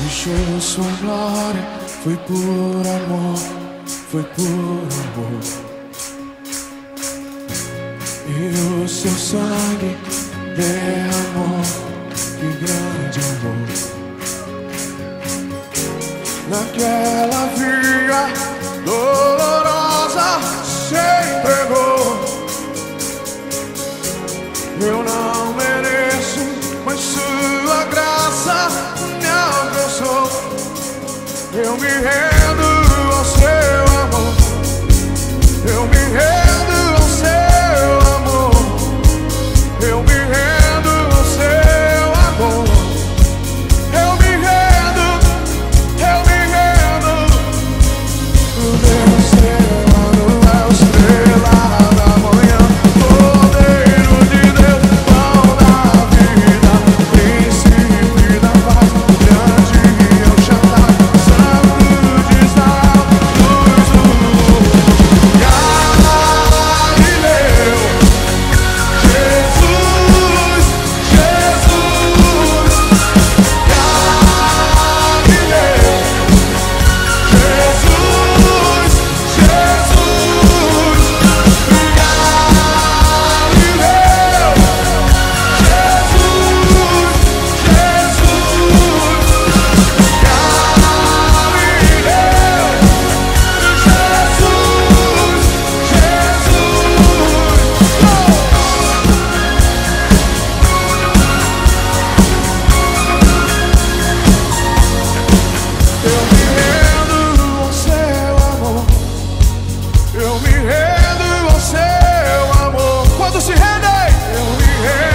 deixou sua glória, foi por amor, foi por amor. E o seu sangue derramou, que grande amor. Naquela via dolorosa. Sua graça seu amor. Quando se rendem, eu me rendo.